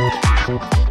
Música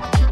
Bye.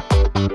Thank